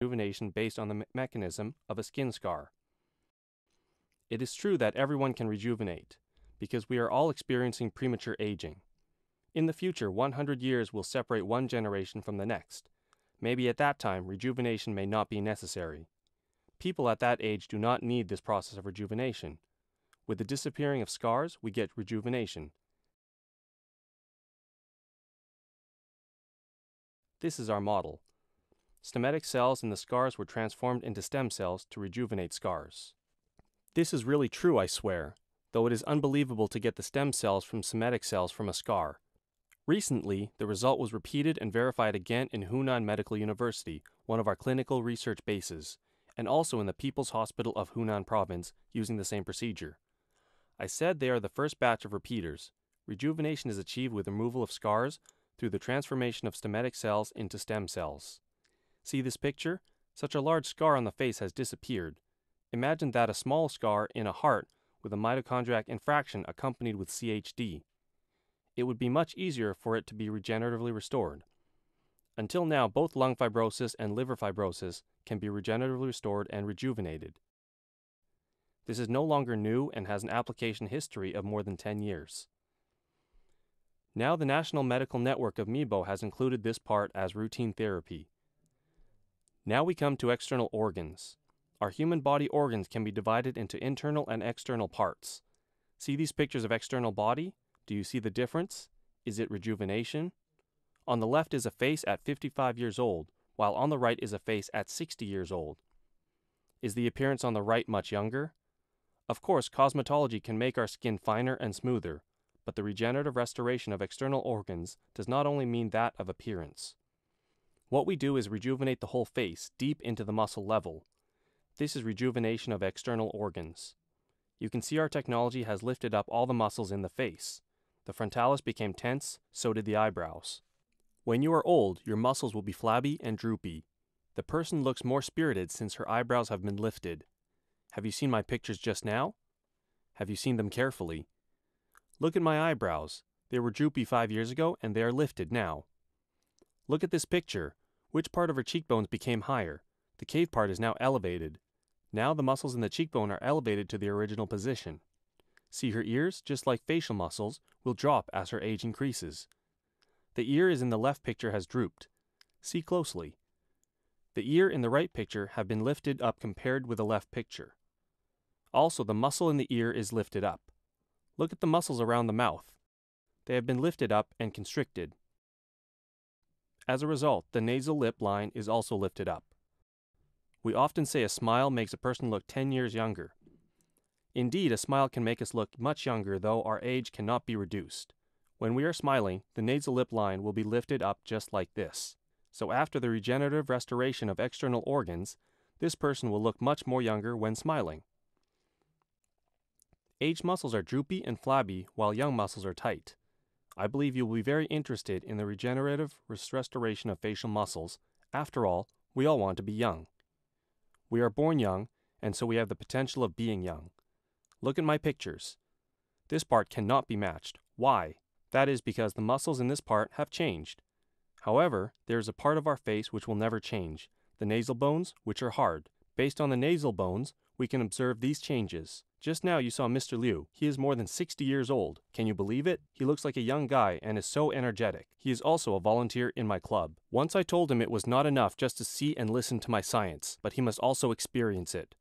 rejuvenation based on the me- mechanism of a skin scar. It is true that everyone can rejuvenate, because we are all experiencing premature aging. In the future, 100 years will separate one generation from the next. Maybe at that time, rejuvenation may not be necessary. People at that age do not need this process of rejuvenation. With the disappearing of scars, we get rejuvenation. This is our model. Somatic cells in the scars were transformed into stem cells to rejuvenate scars. This is really true, I swear, though it is unbelievable to get the stem cells from somatic cells from a scar. Recently, the result was repeated and verified again in Hunan Medical University, one of our clinical research bases, and also in the People's Hospital of Hunan Province using the same procedure. I said they are the first batch of repeaters. Rejuvenation is achieved with removal of scars through the transformation of somatic cells into stem cells. See this picture? Such a large scar on the face has disappeared. Imagine that a small scar in a heart with a myocardial infarction accompanied with CHD. It would be much easier for it to be regeneratively restored. Until now, both lung fibrosis and liver fibrosis can be regeneratively restored and rejuvenated. This is no longer new and has an application history of more than 10 years. Now, the National Medical Network of MEBO has included this part as routine therapy. Now we come to external organs. Our human body organs can be divided into internal and external parts. See these pictures of external body? Do you see the difference? Is it rejuvenation? On the left is a face at 55 years old, while on the right is a face at 60 years old. Is the appearance on the right much younger? Of course, cosmetology can make our skin finer and smoother, but the regenerative restoration of external organs does not only mean that of appearance. What we do is rejuvenate the whole face deep into the muscle level. This is rejuvenation of external organs. You can see our technology has lifted up all the muscles in the face. The frontalis became tense, so did the eyebrows. When you are old, your muscles will be flabby and droopy. The person looks more spirited since her eyebrows have been lifted. Have you seen my pictures just now? Have you seen them carefully? Look at my eyebrows. They were droopy five years ago and they are lifted now. Look at this picture. Which part of her cheekbones became higher? The cave part is now elevated. Now the muscles in the cheekbone are elevated to the original position. See her ears, just like facial muscles, will drop as her age increases. The ear is in the left picture has drooped. See closely. The ear in the right picture have been lifted up compared with the left picture. Also, the muscle in the ear is lifted up. Look at the muscles around the mouth. They have been lifted up and constricted. As a result, the nasal lip line is also lifted up. We often say a smile makes a person look 10 years younger. Indeed, a smile can make us look much younger, though our age cannot be reduced. When we are smiling, the nasal lip line will be lifted up just like this. So, after the regenerative restoration of external organs, this person will look much more younger when smiling. Aged muscles are droopy and flabby, while young muscles are tight. I believe you will be very interested in the regenerative restoration of facial muscles. After all, we all want to be young. We are born young, and so we have the potential of being young. Look at my pictures. This part cannot be matched. Why? That is because the muscles in this part have changed. However, there is a part of our face which will never change the nasal bones, which are hard. Based on the nasal bones, we can observe these changes. Just now you saw Mr. Liu. He is more than 60 years old. Can you believe it? He looks like a young guy and is so energetic. He is also a volunteer in my club. Once I told him it was not enough just to see and listen to my science, but he must also experience it.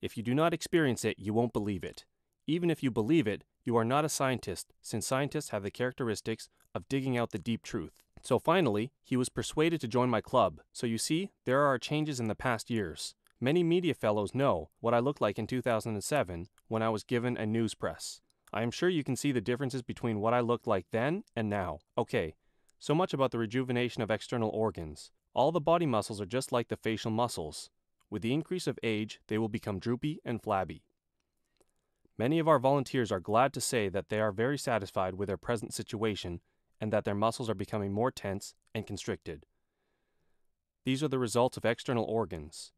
If you do not experience it, you won't believe it. Even if you believe it, you are not a scientist, since scientists have the characteristics of digging out the deep truth. So finally, he was persuaded to join my club. So you see, there are changes in the past years. Many media fellows know what I looked like in 2007 when I was given a news press. I am sure you can see the differences between what I looked like then and now. Okay, so much about the rejuvenation of external organs. All the body muscles are just like the facial muscles. With the increase of age, they will become droopy and flabby. Many of our volunteers are glad to say that they are very satisfied with their present situation and that their muscles are becoming more tense and constricted. These are the results of external organs.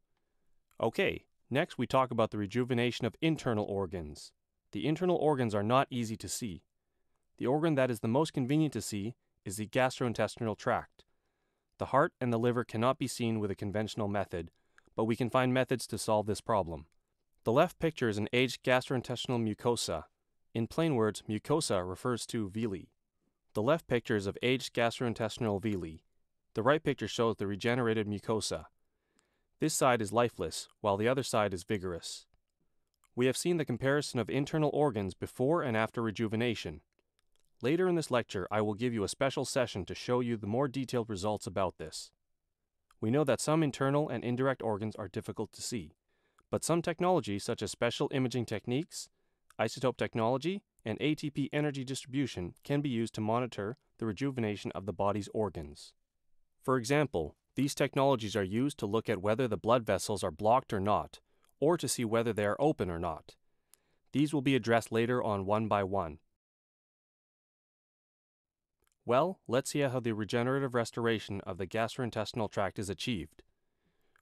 Okay, next we talk about the rejuvenation of internal organs. The internal organs are not easy to see. The organ that is the most convenient to see is the gastrointestinal tract. The heart and the liver cannot be seen with a conventional method, but we can find methods to solve this problem. The left picture is an aged gastrointestinal mucosa. In plain words, mucosa refers to villi. The left picture is of aged gastrointestinal villi. The right picture shows the regenerated mucosa. This side is lifeless, while the other side is vigorous. We have seen the comparison of internal organs before and after rejuvenation. Later in this lecture, I will give you a special session to show you the more detailed results about this. We know that some internal and indirect organs are difficult to see, but some technologies such as special imaging techniques, isotope technology, and ATP energy distribution can be used to monitor the rejuvenation of the body's organs. For example, these technologies are used to look at whether the blood vessels are blocked or not, or to see whether they are open or not. These will be addressed later on one by one. Well, let's see how the regenerative restoration of the gastrointestinal tract is achieved.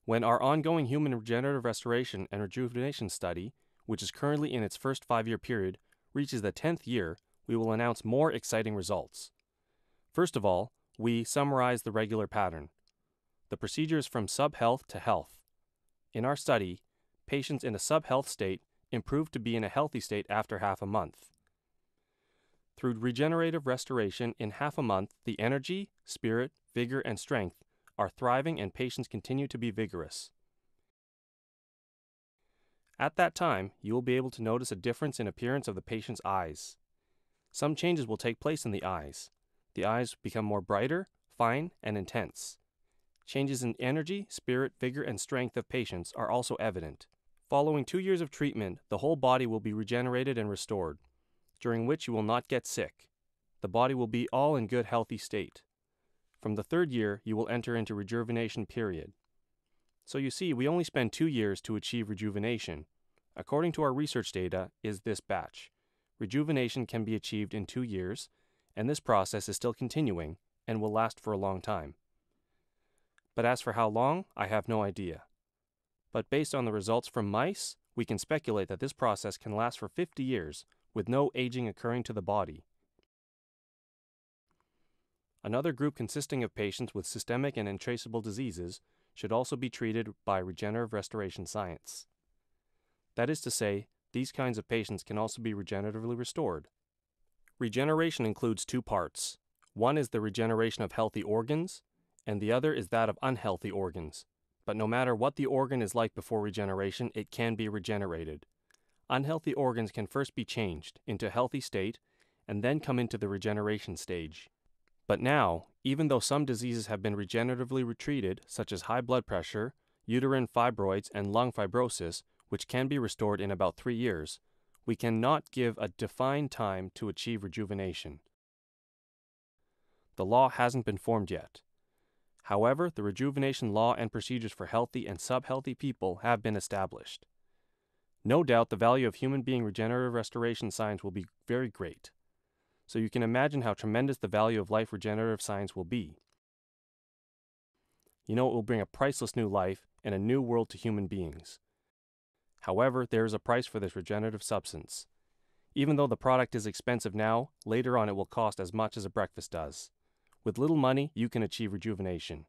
When our ongoing human regenerative restoration and rejuvenation study, which is currently in its first five year period, reaches the 10th year, we will announce more exciting results. First of all, we summarize the regular pattern. The procedure is from sub-health to health. In our study, patients in a sub-health state improved to be in a healthy state after half a month. Through regenerative restoration in half a month, the energy, spirit, vigor, and strength are thriving and patients continue to be vigorous. At that time, you will be able to notice a difference in appearance of the patient's eyes. Some changes will take place in the eyes. The eyes become more brighter, fine, and intense. Changes in energy, spirit, vigor, and strength of patients are also evident. Following two years of treatment, the whole body will be regenerated and restored, during which you will not get sick. The body will be all in good healthy state. From the third year, you will enter into rejuvenation period. So you see, we only spend two years to achieve rejuvenation. According to our research data, is this batch. Rejuvenation can be achieved in two years, and this process is still continuing and will last for a long time. But as for how long, I have no idea. But based on the results from mice, we can speculate that this process can last for 50 years with no aging occurring to the body. Another group consisting of patients with systemic and untraceable diseases should also be treated by regenerative restoration science. That is to say, these kinds of patients can also be regeneratively restored. Regeneration includes two parts. One is the regeneration of healthy organs, and the other is that of unhealthy organs. But no matter what the organ is like before regeneration, it can be regenerated. Unhealthy organs can first be changed into a healthy state and then come into the regeneration stage. But now, even though some diseases have been regeneratively retreated, such as high blood pressure, uterine fibroids, and lung fibrosis, which can be restored in about three years, we cannot give a defined time to achieve rejuvenation. The law hasn't been formed yet. However, the rejuvenation law and procedures for healthy and sub-healthy people have been established. No doubt the value of human being regenerative restoration science will be very great. So you can imagine how tremendous the value of life regenerative science will be. You know, it will bring a priceless new life and a new world to human beings. However, there is a price for this regenerative substance. Even though the product is expensive now, later on it will cost as much as a breakfast does. With little money, you can achieve rejuvenation.